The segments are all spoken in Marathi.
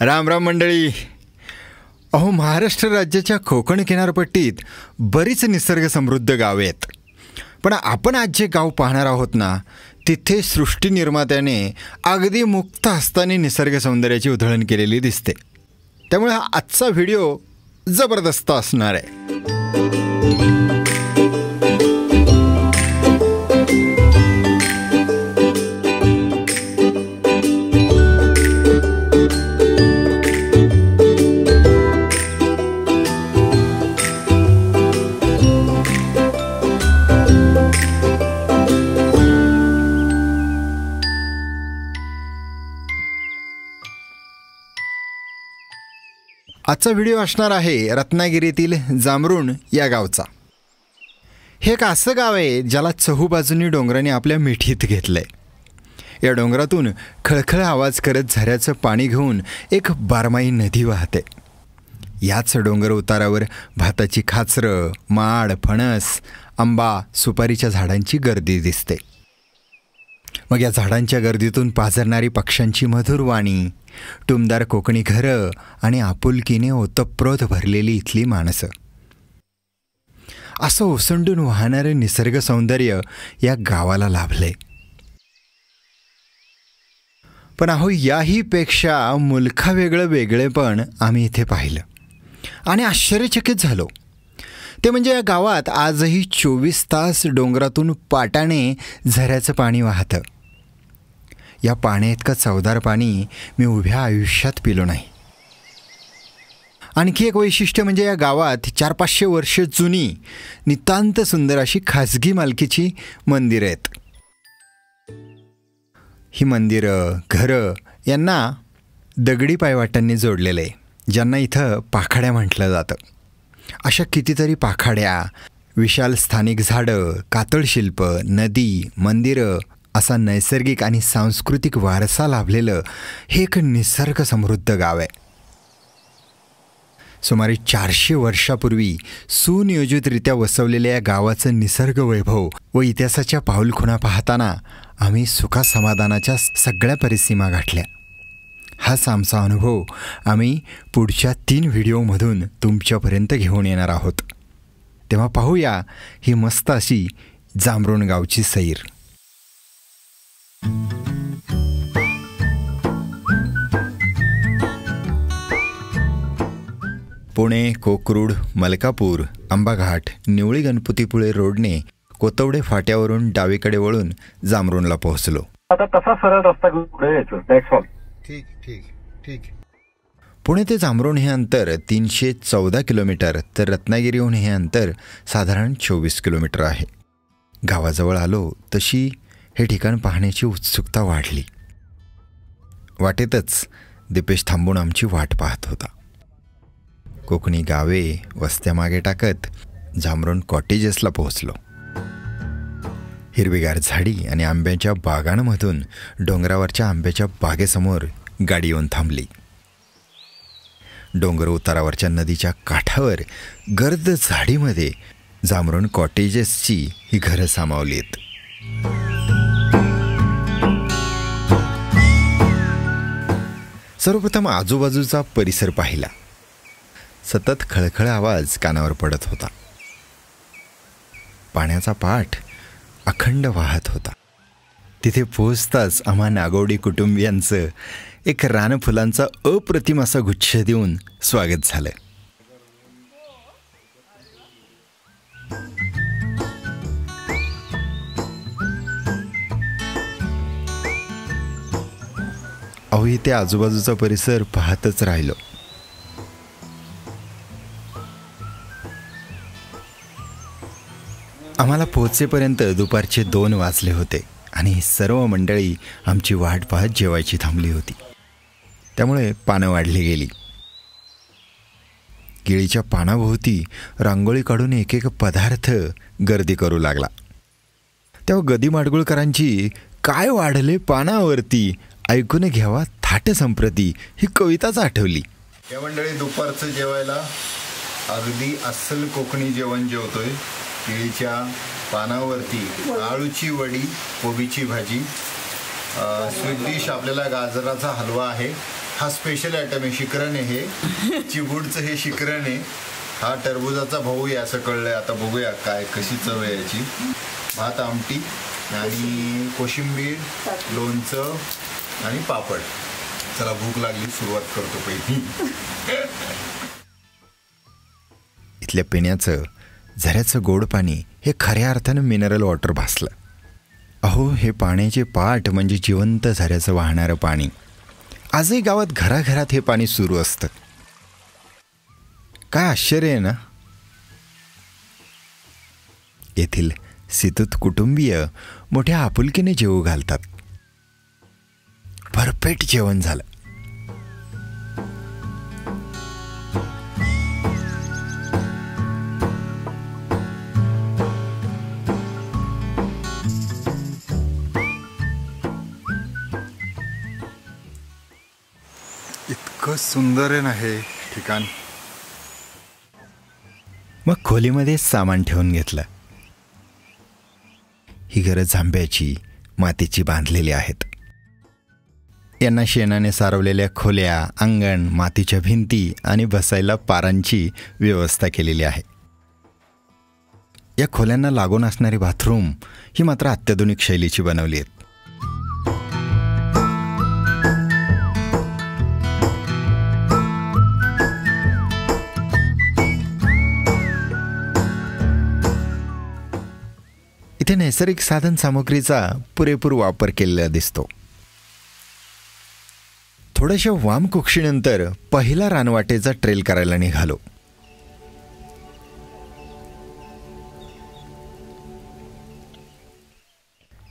राम राम मंडळी. अहो महाराष्ट्र राज्याच्या कोकण किनारपट्टीत बरीच निसर्ग समृद्ध गावे आहेत. पण आपण आज जे गाव पाहणार आहोत ना तिथे सृष्टी निर्मात्याने अगदी मुक्त हस्ताने निसर्ग सौंदर्याची उधळण केलेली दिसते. त्यामुळे हा आजचा व्हिडिओ जबरदस्त असणार आहे. आजचा व्हिडिओ असणार आहे रत्नागिरीतील जांभरुण या गावचा. हे एक असं गाव आहे ज्याला चहूबाजूंनी डोंगराने आपल्या मिठीत घेतलं आहे या डोंगरातून खळखळ आवाज करत झऱ्याचं पाणी घेऊन एक बारमाई नदी वाहते. याच डोंगर उतारावर भाताची खाचरं माड फणस आंबा सुपारीच्या झाडांची गर्दी दिसते. मग या झाडांच्या गर्दीतून पाझरणारी पक्ष्यांची मधुर वाणी टुमदार कोकणी घरं आणि आपुलकीने ओतप्रोत भरलेली इथली माणसं. असं ओसंडून वाहणारे निसर्ग सौंदर्य या गावाला लाभलंय. पण अहो याही पेक्षा मुलखा वेगळं वेगळेपण आम्ही इथे पाहिलं. आणि आश्चर्यचकित झालो. ते म्हणजे या गावात आजही चोवीस तास डोंगरातून पाटाने झऱ्याचं पाणी वाहतं. या पाण्याइतकं चवदार पाणी मी उभ्या आयुष्यात पिलो नाही. आणखी एक वैशिष्ट्य म्हणजे या गावात चार पाचशे वर्ष जुनी नितांत सुंदर अशी खाजगी मालकीची मंदिरं आहेत. ही मंदिरं घरं यांना दगडी पायवाटांनी जोडलेलं आहे ज्यांना इथं पाखाड्या म्हटलं जातं. अशा कितीतरी पाखाड्या विशाल स्थानिक झाडं कातळशिल्प नदी मंदिरं असा नैसर्गिक आणि सांस्कृतिक वारसा लाभलेलं हे एक निसर्ग समृद्ध गाव आहे. सुमारे चारशे वर्षापूर्वी सुनियोजितरित्या वसवलेल्या या गावाचं निसर्ग वैभव व इतिहासाच्या पाऊलखुणा पाहताना आम्ही सुखासमाधानाच्या सगळ्या परिसीमा गाठल्या. हाच आमचा अनुभव आम्ही पुढच्या तीन व्हिडिओमधून तुमच्यापर्यंत घेऊन येणार आहोत. तेव्हा पाहूया ही मस्त अशी जांभरुण गावची सैर. पुणे कोकरूड मलकापूर आंबाघाट निवळी गणपतीपुळे रोडने कोतवडे फाट्यावरून डावीकडे वळून जामरोनला पोहोचलो. आता तसा सरळ रस्ता पुढे यायचं. ठीक ठीक ठीक. पुणे ते जामरोण हे अंतर तीनशे चौदा किलोमीटर तर रत्नागिरीहून हे अंतर साधारण चोवीस किलोमीटर आहे. गावाजवळ आलो तशी हे ठिकाण पाहण्याची उत्सुकता वाढली. वाटेतच दिपेश थांबून आमची वाट पाहत होता. कोकणी गावे वस्त्यामागे टाकत झामरून कॉटेजेसला पोहोचलो. हिरवीगार झाडी आणि आंब्याच्या बागांमधून डोंगरावरच्या आंब्याच्या बागेसमोर गाडी येऊन थांबली. डोंगर उतारावरच्या नदीच्या काठावर गर्द झाडीमध्ये जामरोण कॉटेजेसची ही घरं सामावली आहेत. सर्वप्रथम आजूबाजूचा परिसर पाहिला. सतत खळखळ आवाज कानावर पडत होता. पाण्याचा पाठ अखंड वाहत होता. तिथे पोहोचताच आम्हा नागवडी कुटुंबियांचं एक रानफुलांचा अप्रतिम असा गुच्छ देऊन स्वागत झालं. अहो इथे आजूबाजूचा परिसर पाहतच राहिलो. आम्हाला पोहोचेपर्यंत दुपारचे दोन वाजले होते आणि सर्व मंडळी आमची वाट पाहत जेवायची थांबली होती. त्यामुळे पानं वाढली गेली. केळीच्या पानाभोवती रांगोळी काढून एक एक पदार्थ गर्दी करू लागला. तेव्हा गदी माडगुळकरांची काय वाढले पानावरती ऐकून घ्यावा थाट संप्रती ही कविताच आठवली. या मंडळी दुपारचं जेवायला अगदी अस्सल कोकणी जेवण जेवतोय. केळीच्या पानावरती आळूची वडी कोबीची भाजी. स्वीट डिश आपल्याला गाजराचा हलवा आहे. हा स्पेशल आयटम आहे शिकरण आहे हे. चिबूडचं हे शिकरण आहे. हा टरबुजाचा भाऊ आहे असं कळलंय. आता बघूया काय कशी चव आहे याची. भात आमटी आणि कोशिंबीर लोणचं आणि पापड. चला भूक लागली सुरुवात करतो पहिली. इथल्या पिण्याचं झऱ्याचं गोड पाणी हे खऱ्या अर्थानं मिनरल वॉटर भासलं. अहो हे पाण्याचे पाट म्हणजे जिवंत झऱ्याचं वाहणारं पाणी. आजही गावात घराघरात हे पाणी सुरू असतं. काय आश्चर्य आहे ना? येथील सितूत कुटुंबीय मोठ्या आपुलकीने जेवू घालतात. भरपेट जेवण झालं. इतकं सुंदर आहे ना हे ठिकाण. मग खोलीमध्येच सामान ठेवून घेतलं. ही घरं जांब्याची मातीची बांधलेली आहेत. यांना शेणाने सारवलेल्या खोल्या अंगण मातीच्या भिंती आणि बसायला पारांची व्यवस्था केलेली आहे. या खोल्यांना लागून असणारी बाथरूम ही मात्र अत्याधुनिक शैलीची बनवली आहेत. इथे नैसर्गिक साधन सामग्रीचा पुरेपूर वापर केलेला दिसतो. थोड्याशा वामकुक्षीनंतर पहिला रानवाटेचा ट्रेल करायला निघालो.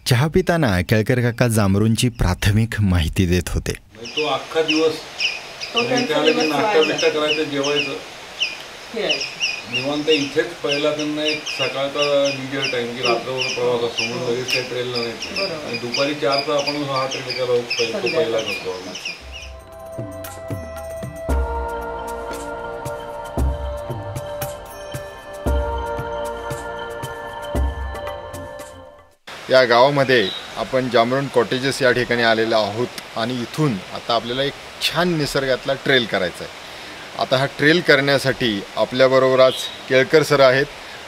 चहा पिताना केळकर काका जांभरूंची प्राथमिक माहिती देत होते. तो अख्खा दिवस नाश्ता करायचं जेवायचं. निवांत इथेच पहिला त्यांना एक सकाळचा लिजर टाइम की रात्रभर प्रवास असतो म्हणून लगेच काही ट्रेन नाही. आणि दुपारी चारचा आपण हा ट्रेन केला पहिला करतो या गावामध्ये आपण जामरण कॉटेजेस या ठिकाणी आलेलो आहोत आणि इथून आता आपल्याला एक छान निसर्गातला ट्रेल करायचा आहे. आता हा ट्रेल करण्यासाठी आपल्याबरोबर आज केळकर सर आहेत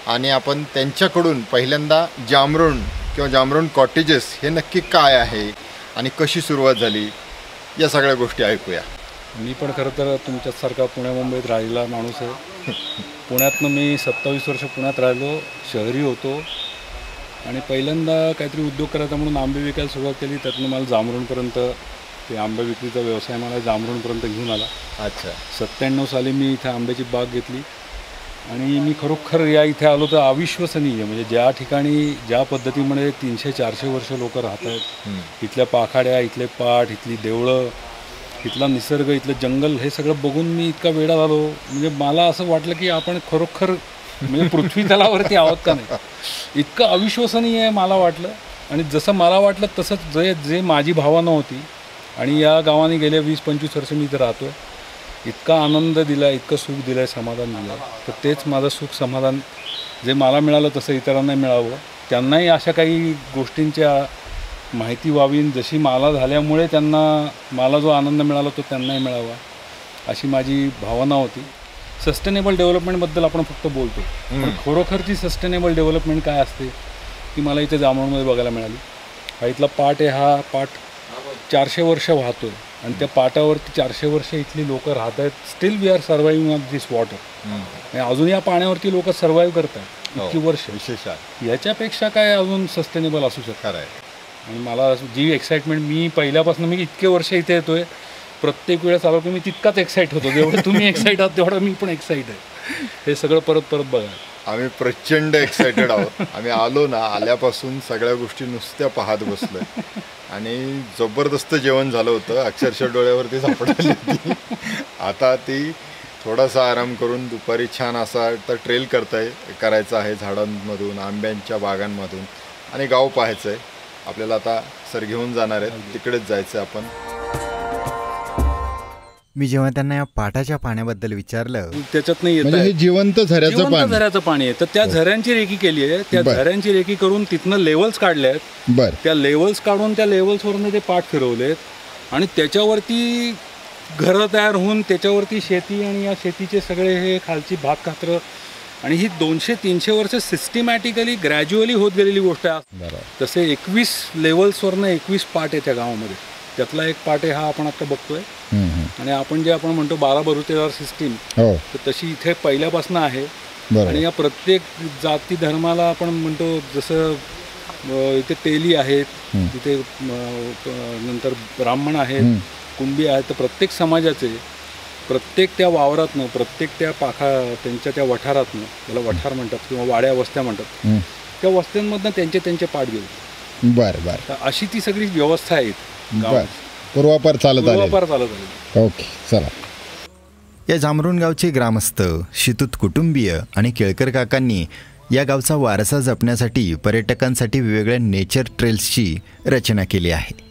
आणि आपण त्यांच्याकडून पहिल्यांदा जामरुण किंवा जामरुण कॉटेजेस हे नक्की काय आहे आणि कशी सुरुवात झाली या सगळ्या गोष्टी ऐकूया. मी पण खरं तर तुमच्यासारखा पुण्या मुंबईत राहिलेला माणूस आहे. पुण्यातनं मी सत्तावीस वर्ष पुण्यात राहिलो शहरी होतो. आणि पहिल्यांदा काहीतरी उद्योग करायचा म्हणून आंबे विकायला सुरुवात केली त्यातनं मला जांभरूणपर्यंत ते आंबे विक्रीचा व्यवसाय मला जांभरूणपर्यंत घेऊन आला. अच्छा. सत्त्याण्णव साली मी इथे आंब्याची बाग घेतली. आणि मी खरोखर या इथे आलो तर अविश्वसनीय म्हणजे ज्या ठिकाणी ज्या पद्धतीमध्ये तीनशे चारशे वर्ष लोक राहत आहेत इथल्या पाखाड्या इथले पाठ इथली देवळं इथला निसर्ग इथलं जंगल हे सगळं बघून मी इतका वेडा झालो. म्हणजे मला असं वाटलं की आपण खरोखर म्हणजे पृथ्वी तलावरती आहोत का नाही? इतकं अविश्वसनीय आहे मला वाटलं. आणि जसं मला वाटलं तसंच जे जे माझी भावना होती आणि या गावाने गेल्या वीस पंचवीस वर्ष मी इथं राहतो आहे इतका आनंद दिला इतकं सुख दिलं आहे समाधान दिलं तर तेच माझं सुख समाधान जे मला मिळालं तसं इतरांना मिळावं. त्यांनाही अशा काही गोष्टींच्या माहिती व्हावी. जशी मला झाल्यामुळे त्यांना मला जो आनंद मिळाला तो त्यांनाही मिळावा अशी माझी भावना होती. सस्टेनेबल डेव्हलपमेंटबद्दल आपण फक्त बोलतो पण खरोखरची सस्टेनेबल डेव्हलपमेंट काय असते ती मला इथे जांभूळमध्ये बघायला मिळाली. हा इथला पाट आहे हा पाट चारशे वर्ष वाहतोय. आणि त्या पाटावरती चारशे वर्ष इथली लोक राहत आहेत still we are surviving off this water आणि अजून या पाण्यावरती लोक सर्वाईव्ह करतात इतकी वर्ष. विशेष याच्यापेक्षा काय अजून सस्टेनेबल असू शकतं? खरं आहे. आणि मला जी एक्साइटमेंट मी पहिल्यापासून मी इतके वर्ष इथे येतोय प्रत्येक वेळेस आलो की मी तितकाच एक्साईट होतो जेवढं तुम्ही एक्साईट आहात तेवढं मी पण एक्साईट आहे. हे सगळं परत परत बघा. आम्ही प्रचंड एक्सायटेड आहोत. आम्ही आलो ना आल्यापासून सगळ्या गोष्टी नुसत्या पाहत बसलोय. आणि जबरदस्त जेवण झालं होतं अक्षरशः डोळ्यावरती सापडली होती. आता ती थोडासा आराम करून दुपारी छान असा तर ट्रेल करताय करायचं आहे झाडांमधून आंब्यांच्या बागांमधून. आणि गाव पाहायचं आहे आपल्याला आता सर घेऊन जाणार आहेत. तिकडेच जायचं आपण. मी जेव्हा त्यांना या पाटाच्या पाण्याबद्दल विचारलं त्याच्यात नाही म्हणजे हे जिवंत झऱ्याचं जिवंत पाणी. झऱ्याचं पाणी आहे. तर त्या झऱ्यांची रेकी केली आहे. त्या बरं. झऱ्यांची रेकी करून तिथनं लेवल्स काढले आहेत बर. त्या लेवल्स काढून त्या लेवल्सवरनं ते पाठ फिरवलेत. आणि त्याच्यावरती घरं तयार होऊन त्याच्यावरती शेती आणि या शेतीचे सगळे हे खालची भातखात्र आणि ही दोनशे तीनशे वर्ष सिस्टमॅटिकली ग्रॅज्युअली होत गेलेली गोष्ट आहे. बरोबर तसे एकवीस लेवल्सवरनं एकवीस पार्ट आहे त्या गावामध्ये. त्यातला एक पार्ट आहे हा आपण आता बघतोय. आणि आपण जे आपण म्हणतो बारा बरुतेदार सिस्टीम हो तर तशी इथे पहिल्यापासून आहे आणि या प्रत्येक जाती धर्माला आपण म्हणतो जसं इथे तेली आहेत. तिथे नंतर ब्राह्मण आहेत. कुंभी आहेत तर प्रत्येक समाजाचे प्रत्येक त्या वावरातनं प्रत्येक त्या पाखा त्यांच्या त्या वठारातनं त्याला वठार म्हणतात किंवा वाड्या वस्त्या म्हणतात. त्या वस्त्यांमधनं त्यांचे त्यांचे पाठ गेले बरं बरं अशी ती सगळी व्यवस्था आहे बरं. पूर्वापार चालत आले पूर्वापार चालत आली ओके चला. या जामरुण गावचे ग्रामस्थ शितूत कुटुंबीय आणि केळकर काकांनी या गावचा वारसा जपण्यासाठी पर्यटकांसाठी वेगवेगळ्या नेचर ट्रेल्सची रचना केली आहे.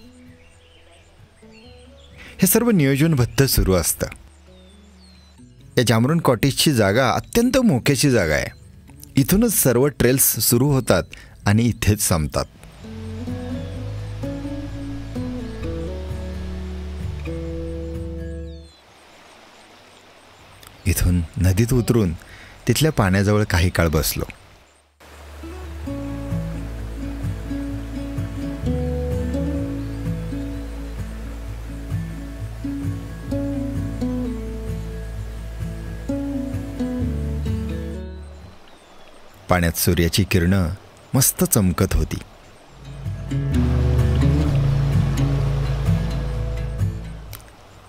हे सर्व नियोजनबद्ध सुरू असतं. या जामरुण कॉटेजची जागा अत्यंत मोक्याची जागा आहे. इथूनच सर्व ट्रेल्स सुरू होतात आणि इथेच संपतात. इथून नदीत उतरून तिथल्या पाण्याजवळ काही काळ बसलो. पाण्यात सूर्याची किरणं मस्त चमकत होती.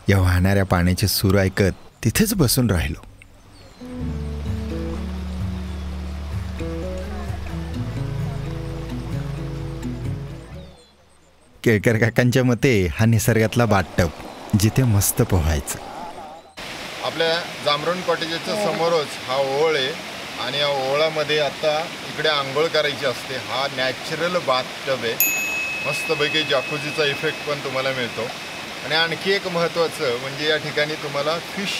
या वाहणाऱ्या पाण्याचे सूर ऐकत तिथेच बसून राहिलो. केळकर काकांच्या मते हा निसर्गातला बाटप जिथे मस्त पोहायचं. आपल्या जामरण कॉटेजच्या समोरच हा ओळ आहे आणि या ओळामध्ये आता इकडे आंघोळ करायची असते. हा नॅचरल बाथटब आहे. मस्तपैकी जाकुजीचा इफेक्ट पण तुम्हाला मिळतो. आणि आणखी एक महत्त्वाचं म्हणजे या ठिकाणी तुम्हाला फिश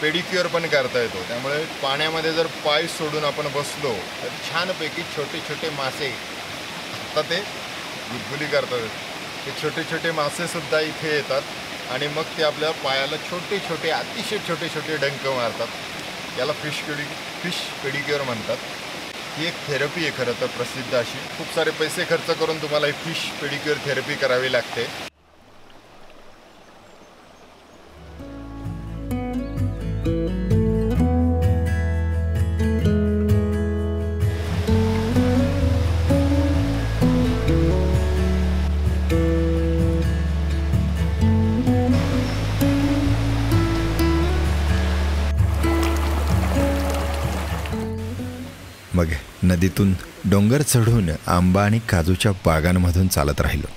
पेडिक्युअर पण करता येतो. त्यामुळे पाण्यामध्ये जर पाय सोडून आपण बसलो तर छानपैकी छोटे छोटे मासे आता ते गुदगुली करतात. ते छोटे छोटे मासेसुद्धा इथे येतात आणि मग ते आपल्या पायाला छोटे छोटे अतिशय छोटे छोटे डंक मारतात. याला फिश पेडी फिश पेडिक्युअर म्हणतात. ही एक थेरपी आहे खरं तर प्रसिद्ध अशी. खूप सारे पैसे खर्च करून तुम्हाला ही फिश पेडिक्युअर थेरपी करावी लागते. नदीतून डोंगर चढून आंबा आणि काजूच्या बागांमधून चालत राहिलो.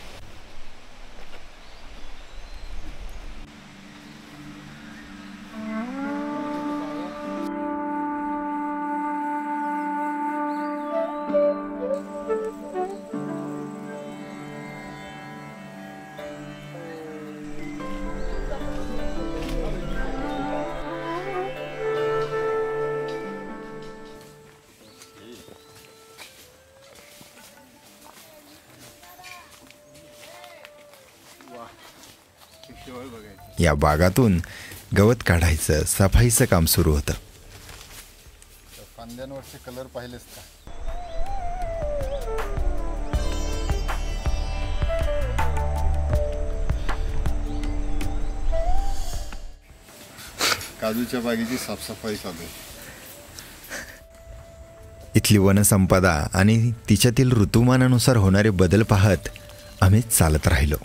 या बागातून गवत काढायचं सफाईचं काम सुरू होतं. फांद्यांवरचे कलर पाहिलेच का? काजूच्या बागेची साफसफाई चालू आहे. इथली वनसंपदा आणि तिच्यातील ऋतुमानानुसार होणारे बदल पाहत आम्ही चालत राहिलो.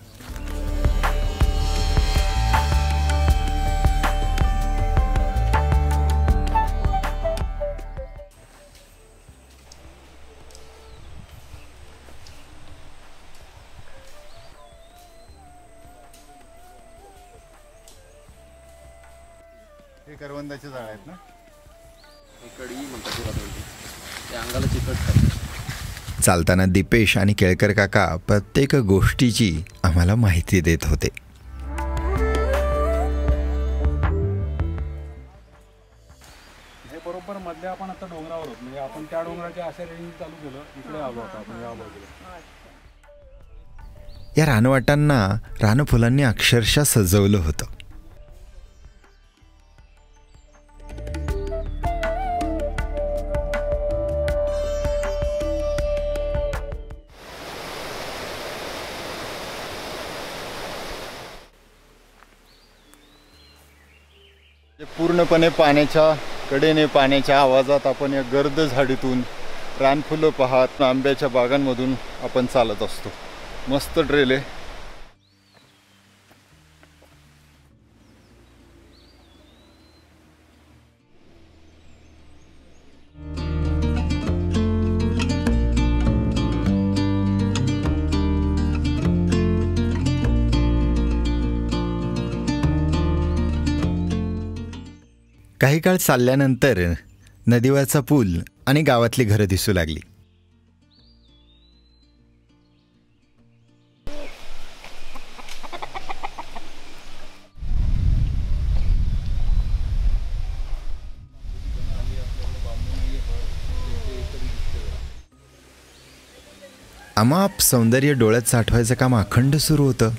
करवंदाचे झाड आहेत ना? म्हणतात. ते अंगाला चालताना दीपेश आणि केळकर काका प्रत्येक गोष्टीची आम्हाला माहिती देत होते. हे बरोबर मधल्या आपण आता डोंगरावर होतो म्हणजे आपण त्या डोंगराच्या अशा रेंज चालू केलं इकडे आलो आता आपण या बाजूला. या रानवाटांना रानफुलांनी अक्षरशः सजवलं होतं. पूर्णपणे पाण्याच्या कडेने पाण्याच्या आवाजात आपण या गर्द झाडीतून रानफुलं पाहत आंब्याच्या बागांमधून आपण चालत असतो. मस्त ड्रेल आहे. काही काळ चालल्यानंतर नदीवरचा पूल आणि गावातली घरं दिसू लागली. अमाप सौंदर्य डोळ्यात साठवायचं काम अखंड सुरू होतं.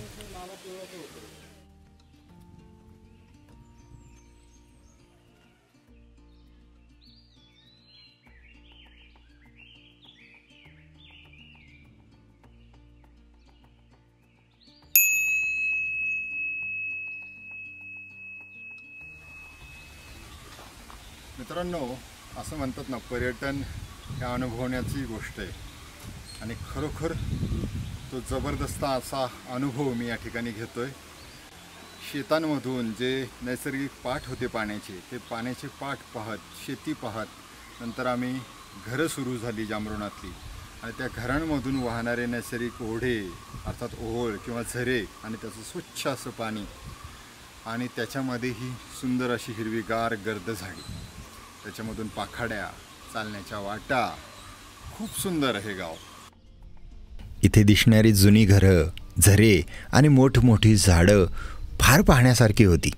मित्रांनो असं म्हणतात ना पर्यटन ह्या अनुभवण्याची गोष्ट आहे. आणि खरोखर तो जबरदस्त असा अनुभव मी या ठिकाणी घेतो आहे शेतांमधून जे नैसर्गिक पाठ होते पाण्याचे ते पाण्याचे पाठ पाहत शेती पाहत नंतर आम्ही घरं सुरू झाली जांभरुणातली. आणि त्या घरांमधून वाहणारे नैसर्गिक ओढे अर्थात ओहोळ किंवा झरे आणि त्याचं स्वच्छ असं पाणी आणि त्याच्यामध्ये ही सुंदर अशी हिरवीगार गर्द झाडी त्याच्यामधून पाखाड्या चालण्याच्या वाटा. खूप सुंदर आहे गाव. इथे दिसणारी जुनी घरं झरे आणि मोठमोठी झाडं फार पाहण्यासारखी होती.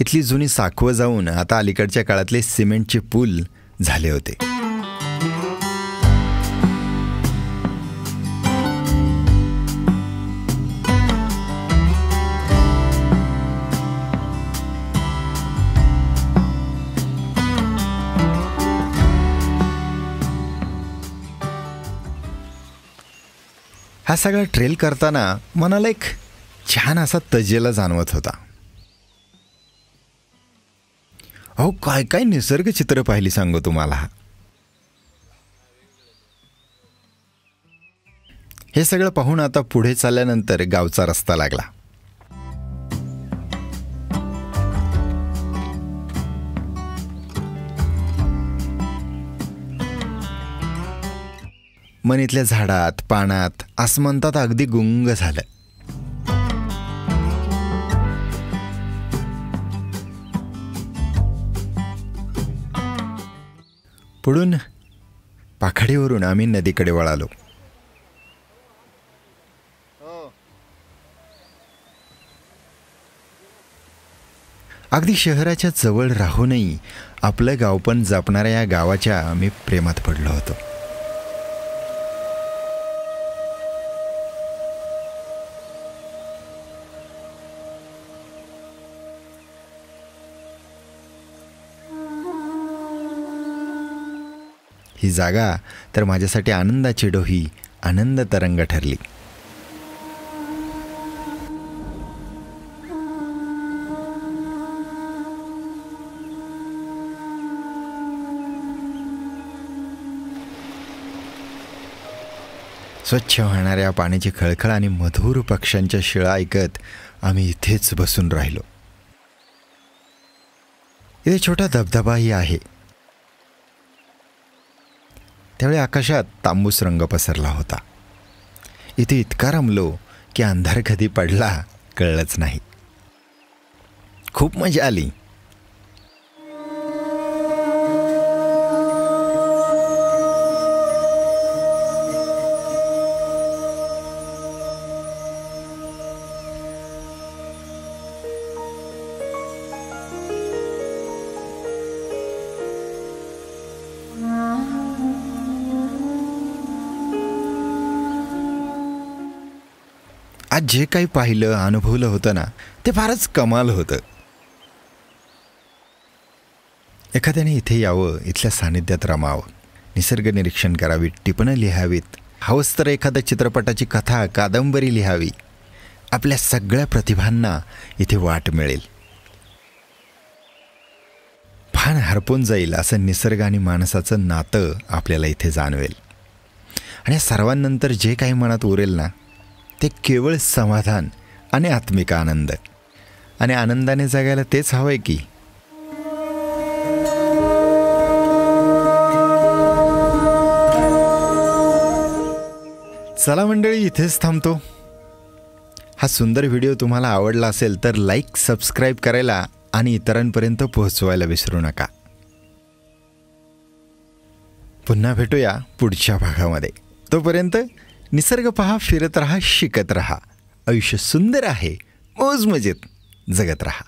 इथली जुनी साखवं जाऊन आता अलीकडच्या काळातले सिमेंटचे पूल झाले होते. हा सगळा ट्रेल करताना मनाला एक छान असा तजेला जाणवत होता. अहो काय काय निसर्ग चित्र पाहिली सांगू तुम्हाला? हे सगळं पाहून आता पुढे चालल्यानंतर गावचा रस्ता लागला. मन इथल्या झाडात पानात आसमंतात अगदी गुंग झालं. पुढून पाखाडीवरून आम्ही नदीकडे वळालो. अगदी शहराच्या जवळ राहूनही आपलं गाव पण जपणाऱ्या या गावाच्या आम्ही प्रेमात पडलो होतो. ही जागा तर माझ्यासाठी आनंदाची डोही आनंद तरंग ठरली. स्वच्छ वाहणाऱ्या पाण्याची खळखळ आणि मधुर पक्ष्यांच्या शिळा ऐकत आम्ही इथेच बसून राहिलो. इथे छोटा धबधबाही आहे. त्यावेळी आकाशात तांबूस रंग पसरला होता. इथे इतका रमलो की अंधार कधी पडला कळलंच नाही. खूप मजा आली. आज जे काही पाहिलं अनुभवलं होतं ना ते फारच कमाल होतं. एखाद्याने इथे यावं इथल्या सानिध्यात रमावं. निसर्ग निरीक्षण करावीत टिपणं लिहावीत. हवंच तर एखाद्या चित्रपटाची कथा कादंबरी लिहावी. आपल्या सगळ्या प्रतिभांना इथे वाट मिळेल. फान हरपून जाईल असं निसर्ग आणि माणसाचं नातं आपल्याला इथे जाणवेल. आणि या सर्वांनंतर जे काही मनात उरेल ना ते केवळ समाधान आणि आत्मिक आनंद. आणि आनंदाने जगायला तेच हवं आहे की. चला मंडळी इथेच थांबतो. हा सुंदर व्हिडिओ तुम्हाला आवडला असेल तर लाईक सबस्क्राईब करायला आणि इतरांपर्यंत पोहोचवायला विसरू नका. पुन्हा भेटूया पुढच्या भागामध्ये. तोपर्यंत निसर्ग पहा फिरत रहा शिकत रहा. आयुष्य सुंदर आहे मौज मजेत जगत रहा.